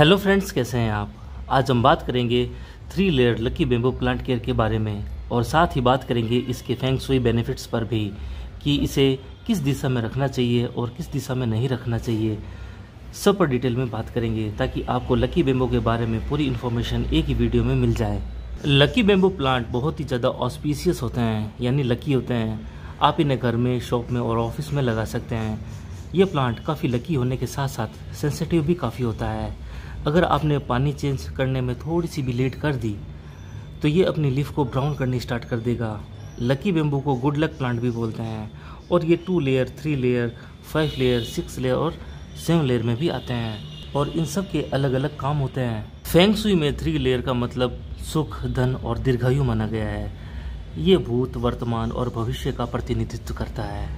Hello friends, कैसे हैं आप? आज हम बात करेंगे three layer lucky bamboo plant care के बारे में, और साथ ही बात करेंगे इसके फेंग सुई बेनिफिट्स पर भी, कि इसे किस दिशा में रखना चाहिए और किस दिशा में नहीं रखना चाहिए। सब पर डिटेल में बात करेंगे, ताकि आपको लकी बेम्बो के बारे में पूरी इन्फॉर्मेशन एक ही वीडियो में मिल जाए। लकी बेम्बो प्लांट बहुत ही ज़्यादा ऑस्पिशियस होते हैं, यानी लकी होते हैं। आप इन्हें घर में शॉप में और ऑफ़िस में लगा सकते हैं। ये प्लांट काफ़ी लकी होने के साथ साथ सेंसिटिव भी काफ़ी होता है। अगर आपने पानी चेंज करने में थोड़ी सी भी लेट कर दी तो ये अपनी लीफ को ब्राउन करनी स्टार्ट कर देगा। लकी बेम्बू को गुड लक प्लांट भी बोलते हैं और ये two layer, three layer, five layer, six layer और सेवन लेयर में भी आते हैं और इन सब के अलग अलग काम होते हैं। फेंग सुई में थ्री लेयर का मतलब सुख, धन और दीर्घायु माना गया है। ये भूत, वर्तमान और भविष्य का प्रतिनिधित्व करता है।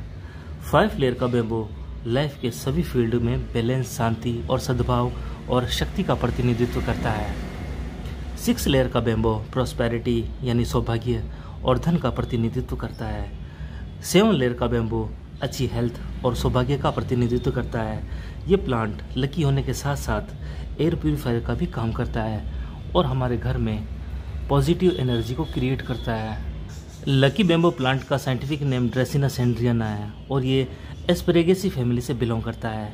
फाइव लेयर का बेम्बो लाइफ के सभी फ़ील्ड में बैलेंस, शांति और सद्भाव और शक्ति का प्रतिनिधित्व करता है। सिक्स लेयर का बेम्बो प्रॉस्पेरिटी यानी सौभाग्य और धन का प्रतिनिधित्व करता है। सेवन लेयर का बेम्बो अच्छी हेल्थ और सौभाग्य का प्रतिनिधित्व करता है। ये प्लांट लकी होने के साथ साथ एयर प्योरीफायर का भी काम करता है और हमारे घर में पॉजिटिव एनर्जी को क्रिएट करता है। लकी बेम्बो प्लांट का साइंटिफिक नेम ड्रेसिना सेंड्रियाना है और ये एस्परेगेसी फैमिली से बिलोंग करता है।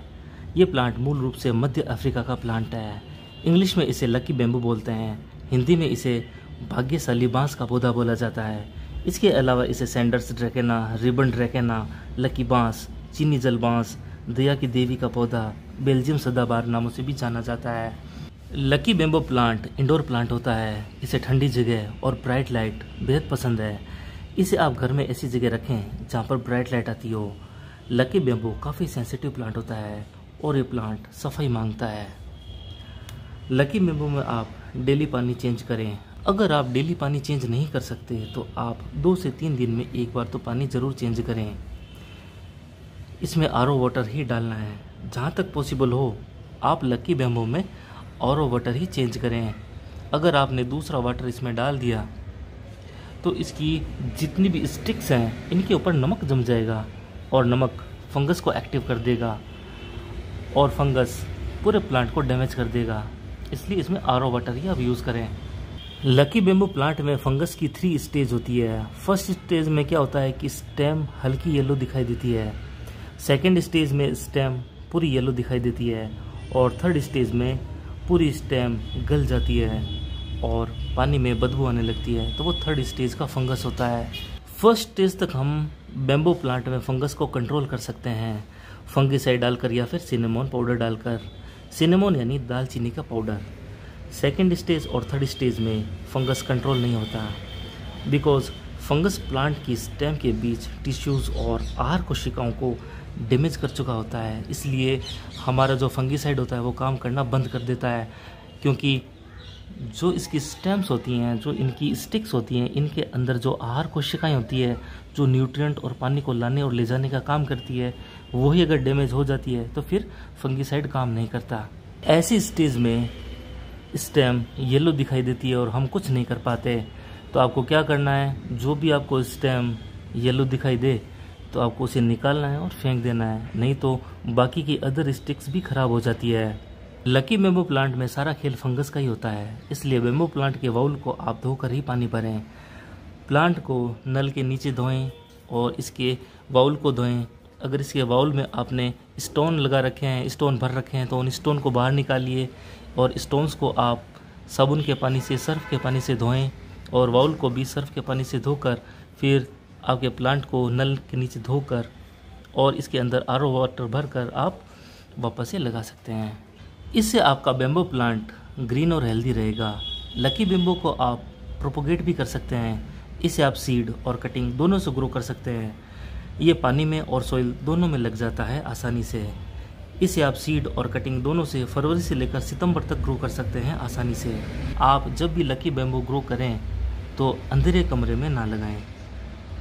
ये प्लांट मूल रूप से मध्य अफ्रीका का प्लांट है। इंग्लिश में इसे लकी बेम्बू बोलते हैं। हिंदी में इसे भाग्यशाली बाँस का पौधा बोला जाता है। इसके अलावा इसे Sanders dracaena ribbon dracaena lucky बाँस, चीनी जल बाँस, दया की देवी का पौधा बेल्जियम सदाबार नामों से भी जाना जाता है। Lucky bamboo plant indoor plant होता है। इसे ठंडी जगह और ब्राइट लाइट बेहद पसंद है। इसे आप घर में ऐसी जगह रखें जहाँ पर ब्राइट लाइट आती हो। लकी बेम्बो काफ़ी सेंसिटिव प्लांट होता है। और ये प्लांट सफ़ाई माँगता है। लकी मेम्बो में आप डेली पानी चेंज करें। अगर आप डेली पानी चेंज नहीं कर सकते तो आप दो से तीन दिन में एक बार तो पानी ज़रूर चेंज करें। इसमें आर वाटर ही डालना है। जहाँ तक पॉसिबल हो, आप लकी बेम्बो में आर वाटर ही चेंज करें। अगर आपने दूसरा वाटर इसमें डाल दिया तो इसकी जितनी भी स्टिक्स हैं, इनके ऊपर नमक जम जाएगा और नमक फंगस को एक्टिव कर देगा। और फंगस पूरे प्लांट को डैमेज कर देगा। इसलिए इसमें आर वाटर ही आप यूज़ करें। लकी बेम्बू प्लांट में फंगस की थ्री स्टेज होती है। फ़र्स्ट स्टेज में क्या होता है कि स्टेम हल्की येलो दिखाई देती है। सेकेंड स्टेज में स्टेम पूरी येलो दिखाई देती है। और थर्ड स्टेज में पूरी स्टेम गल जाती है और पानी में बदबू आने लगती है। तो वो थर्ड स्टेज का फंगस होता है। फ़र्स्ट स्टेज तक हम बेम्बो प्लांट में फंगस को कंट्रोल कर सकते हैं। फंगिसाइड डालकर या फिर सिनेमोन पाउडर डालकर, सिनेमोन यानी दालचीनी का पाउडर। सेकेंड स्टेज और थर्ड स्टेज में फंगस कंट्रोल नहीं होता, बिकॉज़ फंगस प्लांट की स्टेम के बीच टिश्यूज़ और आहार कोशिकाओं को डैमेज कर चुका होता है। इसलिए हमारा जो फंगिसाइड होता है, वो काम करना बंद कर देता है, क्योंकि जो इसकी स्टेम्स होती हैं, जो इनकी स्टिक्स होती हैं, इनके अंदर जो आहार कोशिकाएँ होती है, जो न्यूट्रिएंट और पानी को लाने और ले जाने का काम करती है वही अगर डैमेज हो जाती है तो फिर फंगिसाइड काम नहीं करता। ऐसी स्टेज में स्टेम येलो दिखाई देती है और हम कुछ नहीं कर पाते। तो आपको क्या करना है? जो भी आपको स्टेम येलो दिखाई दे तो आपको उसे निकालना है और फेंक देना है। नहीं तो बाकी की अदर स्टिक्स भी खराब हो जाती है। लकी बेम्बो प्लांट में सारा खेल फंगस का ही होता है। इसलिए बेम्बो प्लांट के वाउल को आप धोकर ही पानी भरें। प्लांट को नल के नीचे धोएँ और इसके वाउल को धोएँ। अगर इसके बाउल में आपने स्टोन लगा रखे हैं, स्टोन भर रखे हैं तो उन स्टोन को बाहर निकालिए और स्टोन्स को आप साबुन के पानी से, सर्फ के पानी से धोएँ और बाउल को भी सर्फ के पानी से धोकर फिर आपके प्लांट को नल के नीचे धोकर और इसके अंदर आरओ वाटर भर कर आप वापस से लगा सकते हैं। इससे आपका बेम्बो प्लांट ग्रीन और हेल्दी रहेगा। लकी बेम्बो को आप प्रोपोगेट भी कर सकते हैं। इसे आप सीड और कटिंग दोनों से ग्रो कर सकते हैं। ये पानी में और सॉइल दोनों में लग जाता है आसानी से। इसे आप सीड और कटिंग दोनों से फरवरी से लेकर सितंबर तक ग्रो कर सकते हैं आसानी से। आप जब भी लकी बैम्बू ग्रो करें तो अंधेरे कमरे में ना लगाएँ।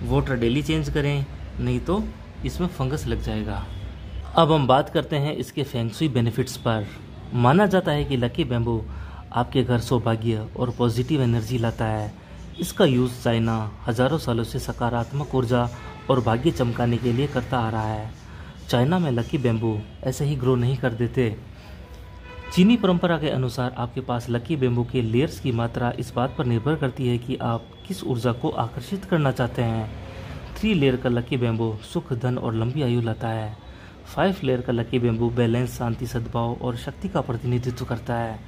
वाटर डेली चेंज करें, नहीं तो इसमें फंगस लग जाएगा। अब हम बात करते हैं इसके फेंगसुई बेनिफिट्स पर। माना जाता है कि लकी बैम्बू आपके घर सौभाग्य और पॉजिटिव एनर्जी लाता है। इसका यूज़ चाइना हज़ारों सालों से सकारात्मक ऊर्जा और भाग्य चमकाने के लिए करता आ रहा है। चाइना में लकी बैम्बू ऐसे ही ग्रो नहीं कर देते। चीनी परंपरा के अनुसार आपके पास लकी बेम्बू के लेयर्स की मात्रा इस बात पर निर्भर करती है कि आप किस ऊर्जा को आकर्षित करना चाहते हैं। थ्री लेयर का लकी बेम्बू सुख, धन और लंबी आयु लाता है। फाइव लेयर का लकी बेम्बू बैलेंस, शांति, सद्भाव और शक्ति का प्रतिनिधित्व करता है।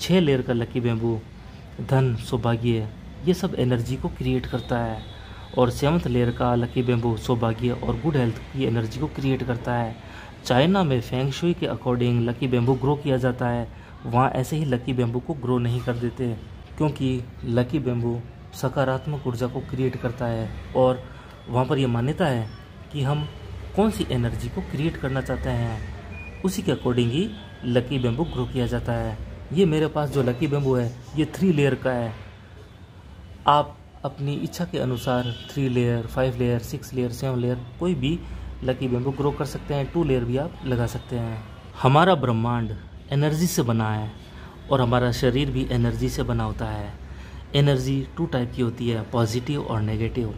छः लेयर का लकी बेम्बू धन, सौभाग्य, ये सब एनर्जी को क्रिएट करता है। और सेवंथ लेयर का लकी बेम्बू सौभाग्य और गुड हेल्थ की एनर्जी को क्रिएट करता है। चाइना में फेंग शुई के अकॉर्डिंग लकी बेम्बू ग्रो किया जाता है। वहाँ ऐसे ही लकी बेम्बू को ग्रो नहीं कर देते, क्योंकि लकी बेम्बू सकारात्मक ऊर्जा को क्रिएट करता है। और वहाँ पर यह मान्यता है कि हम कौन सी एनर्जी को क्रिएट करना चाहते हैं, उसी के अकॉर्डिंग ही लकी बेम्बू ग्रो किया जाता है। ये मेरे पास जो लकी बेम्बू है, ये थ्री लेयर का है। आप अपनी इच्छा के अनुसार three layer five layer six layer seven layer कोई भी लकी बेम्बू ग्रो कर सकते हैं टू लेयर भी आप लगा सकते हैं। हमारा ब्रह्मांड एनर्जी से बना है और हमारा शरीर भी एनर्जी से बना होता है। एनर्जी टू टाइप की होती है पॉजिटिव और नेगेटिव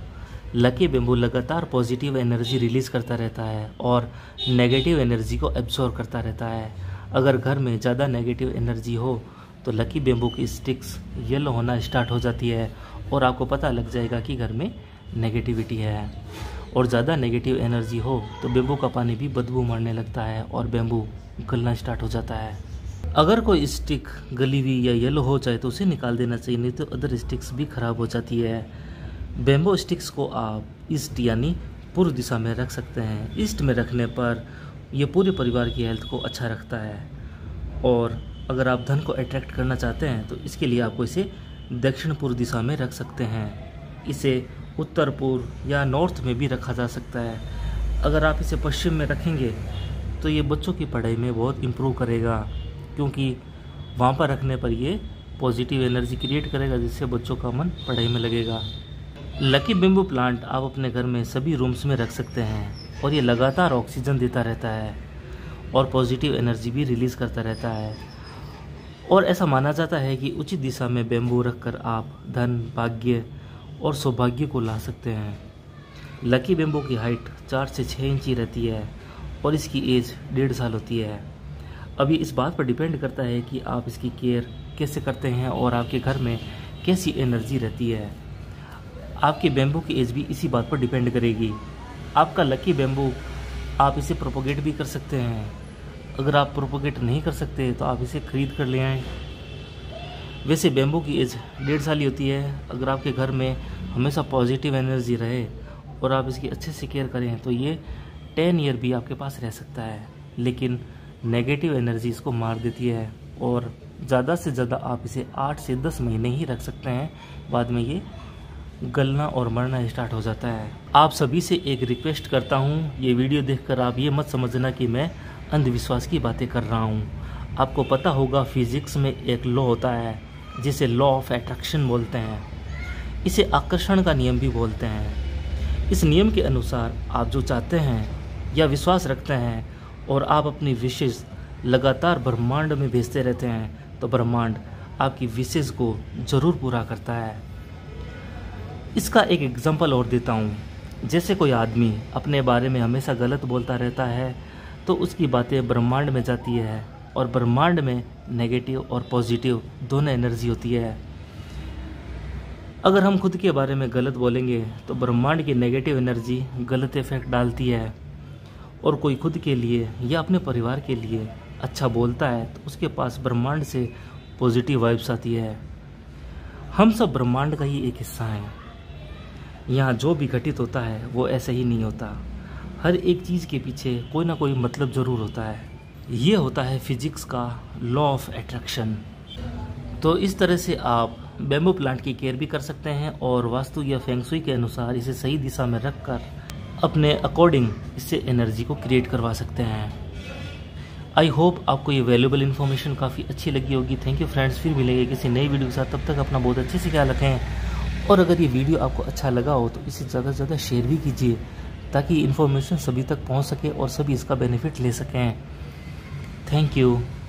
लकी बेम्बू लगातार पॉजिटिव एनर्जी रिलीज़ करता रहता है और नेगेटिव एनर्जी को एब्जॉर्व करता रहता है। अगर घर में ज़्यादा नेगेटिव एनर्जी हो तो लकी बेम्बू की स्टिक्स येलो होना स्टार्ट हो जाती है और आपको पता लग जाएगा कि घर में नेगेटिविटी है। और ज़्यादा नेगेटिव एनर्जी हो तो बेम्बू का पानी भी बदबू मारने लगता है और बेम्बू गलना स्टार्ट हो जाता है। अगर कोई स्टिक गली हुई या येलो हो जाए तो उसे निकाल देना चाहिए, नहीं तो अदर स्टिक्स भी ख़राब हो जाती है। बेम्बो स्टिक्स को आप ईस्ट यानी पूर्व दिशा में रख सकते हैं। ईस्ट में रखने पर यह पूरे परिवार की हेल्थ को अच्छा रखता है। और अगर आप धन को अट्रैक्ट करना चाहते हैं तो इसके लिए आपको इसे दक्षिण पूर्व दिशा में रख सकते हैं। इसे उत्तर पूर्व या नॉर्थ में भी रखा जा सकता है। अगर आप इसे पश्चिम में रखेंगे तो ये बच्चों की पढ़ाई में बहुत इम्प्रूव करेगा, क्योंकि वहाँ पर रखने पर ये पॉजिटिव एनर्जी क्रिएट करेगा, जिससे बच्चों का मन पढ़ाई में लगेगा। लकी बेम्बू प्लांट आप अपने घर में सभी रूम्स में रख सकते हैं, और ये लगातार ऑक्सीजन देता रहता है, और पॉजिटिव एनर्जी भी रिलीज़ करता रहता है। और ऐसा माना जाता है कि उचित दिशा में बेम्बू रखकर आप धन, भाग्य और सौभाग्य को ला सकते हैं। लकी बेम्बू की हाइट चार से छः इंची रहती है और इसकी एज डेढ़ साल होती है। ये इस बात पर डिपेंड करता है कि आप इसकी केयर कैसे करते हैं और आपके घर में कैसी एनर्जी रहती है। आपके बेम्बू की एज भी इसी बात पर डिपेंड करेगी। आपका लकी बेम्बू आप इसे प्रोपोगेट भी कर सकते हैं। अगर आप प्रोपोगेट नहीं कर सकते तो आप इसे ख़रीद कर ले आएँ। वैसे बेम्बू की एज डेढ़ साल ही होती है। अगर आपके घर में हमेशा पॉजिटिव एनर्जी रहे और आप इसकी अच्छे से केयर करें तो ये टेन ईयर भी आपके पास रह सकता है। लेकिन नेगेटिव एनर्जी इसको मार देती है और ज़्यादा से ज़्यादा आप इसे आठ से दस महीने ही रख सकते हैं। बाद में ये गलना और मरना स्टार्ट हो जाता है। आप सभी से एक रिक्वेस्ट करता हूँ, ये वीडियो देखकर आप ये मत समझना कि मैं अंधविश्वास की बातें कर रहा हूँ। आपको पता होगा, फिजिक्स में एक लॉ होता है, जिसे लॉ ऑफ़ एट्रैक्शन बोलते हैं। इसे आकर्षण का नियम भी बोलते हैं। इस नियम के अनुसार आप जो चाहते हैं या विश्वास रखते हैं, और आप अपनी विशेष लगातार ब्रह्मांड में भेजते रहते हैं तो ब्रह्मांड आपकी विशेष को ज़रूर पूरा करता है। इसका एक एग्ज़ाम्पल और देता हूँ। जैसे कोई आदमी अपने बारे में हमेशा गलत बोलता रहता है तो उसकी बातें ब्रह्मांड में जाती है और ब्रह्मांड में नेगेटिव और पॉजिटिव दोनों एनर्जी होती है। अगर हम खुद के बारे में गलत बोलेंगे तो ब्रह्मांड की नेगेटिव एनर्जी गलत इफ़ेक्ट डालती है। और कोई खुद के लिए या अपने परिवार के लिए अच्छा बोलता है तो उसके पास ब्रह्मांड से पॉजिटिव वाइब्स आती है। हम सब ब्रह्मांड का ही एक हिस्सा हैं। यहाँ जो भी घटित होता है, वो ऐसे ही नहीं होता। हर एक चीज़ के पीछे कोई ना कोई मतलब ज़रूर होता है। ये होता है फिजिक्स का लॉ ऑफ़ अट्रैक्शन। तो इस तरह से आप बेम्बू प्लांट की केयर भी कर सकते हैं और वास्तु या फेंगसुई के अनुसार इसे सही दिशा में रख कर अपने अकॉर्डिंग इससे एनर्जी को क्रिएट करवा सकते हैं। आई होप आपको ये वैल्यूबल इन्फॉर्मेशन काफ़ी अच्छी लगी होगी। थैंक यू फ्रेंड्स, फिर मिलेंगे किसी नई वीडियो के साथ। तब तक अपना बहुत अच्छे से ख्याल रखें। और अगर ये वीडियो आपको अच्छा लगा हो तो इसे ज़्यादा से ज़्यादा शेयर भी कीजिए। ताकि इन्फॉर्मेशन सभी तक पहुँच सके और सभी इसका बेनिफिट ले सकें थैंक you.